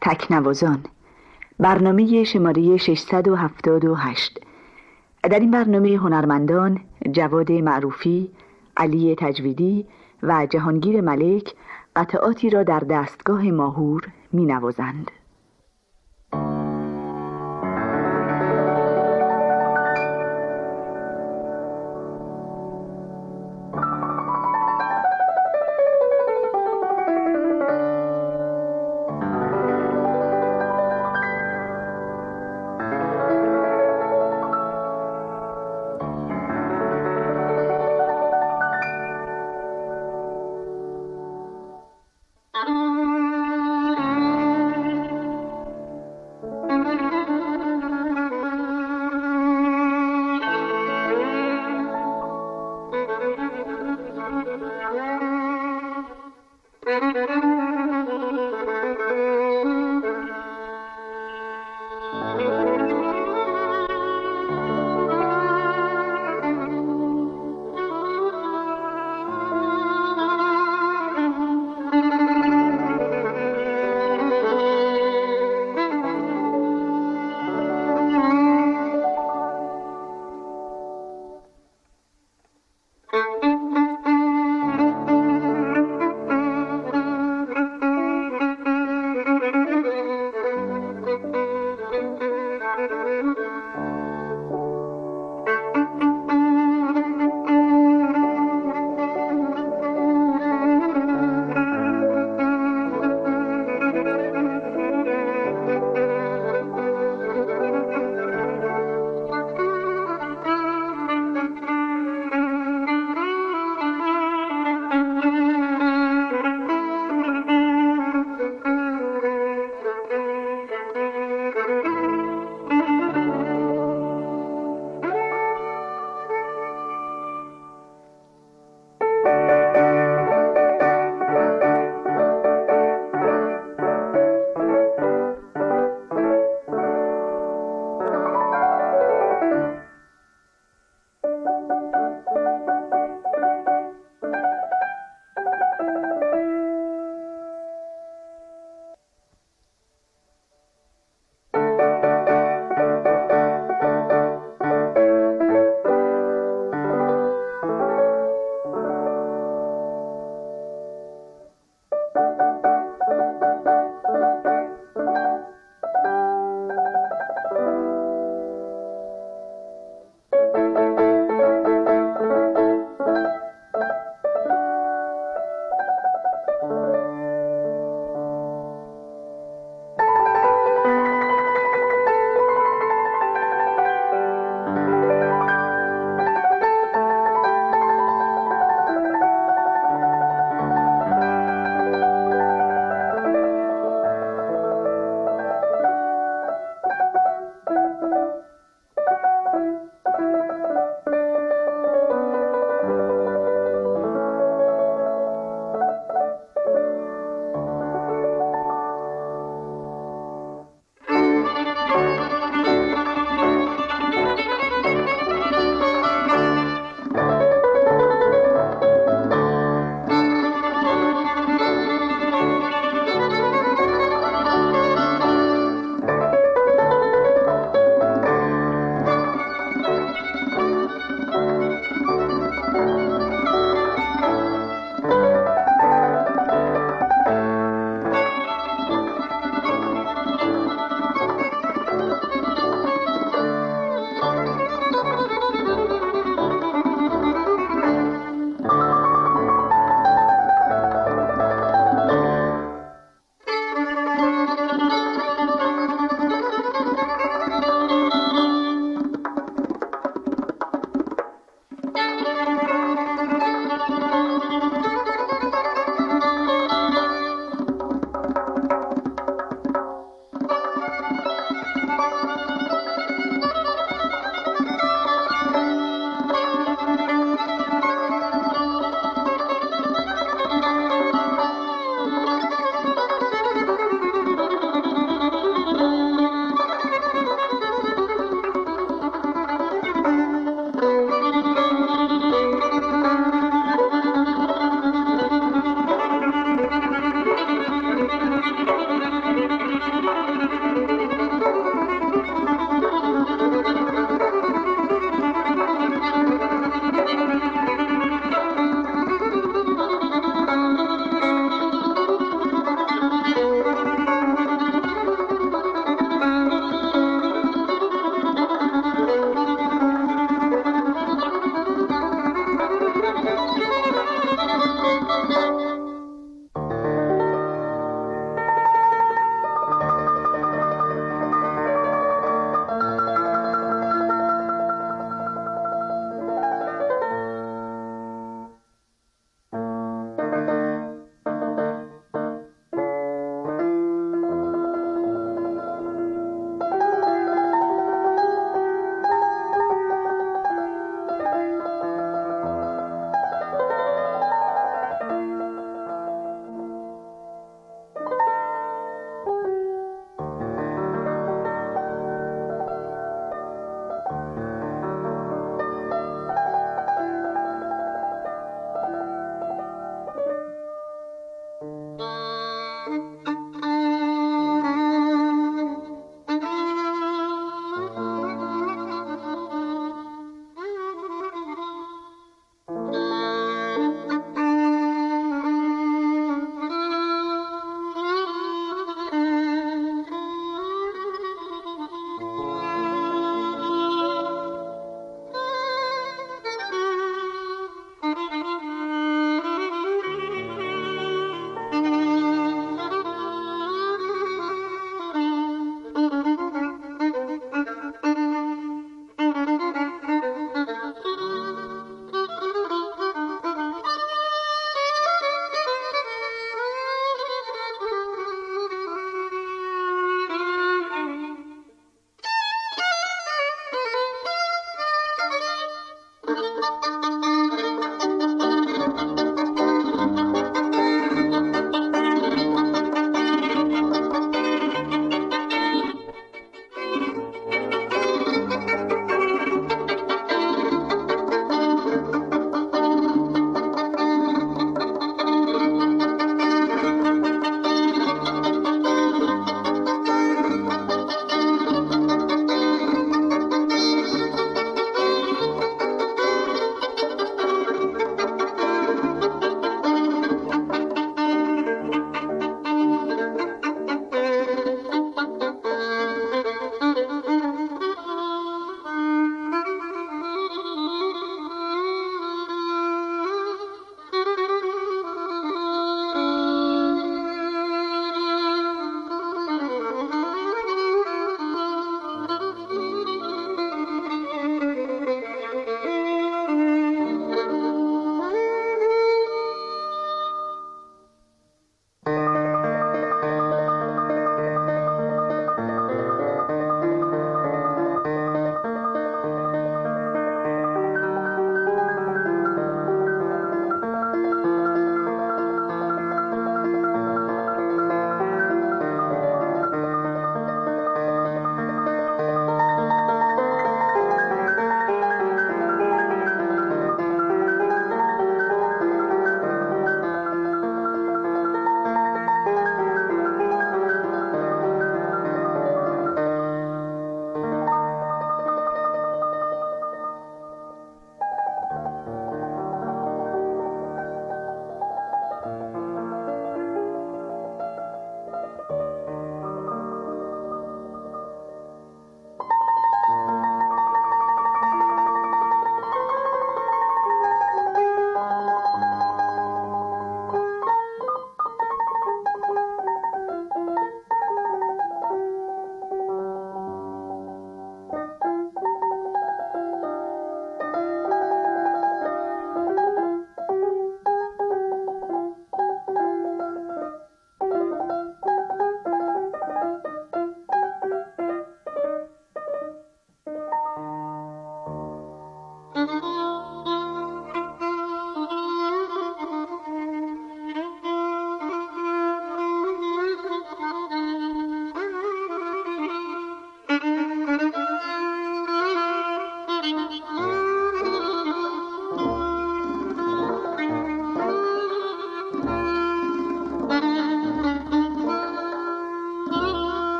تکنوازان برنامه شماره 678 در این برنامه هنرمندان جواد معروفی، علی تجویدی و جهانگیر ملک قطعاتی را در دستگاه ماهور می نوازند.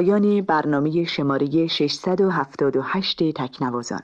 پایان برنامه شماره 678 تکنوازان.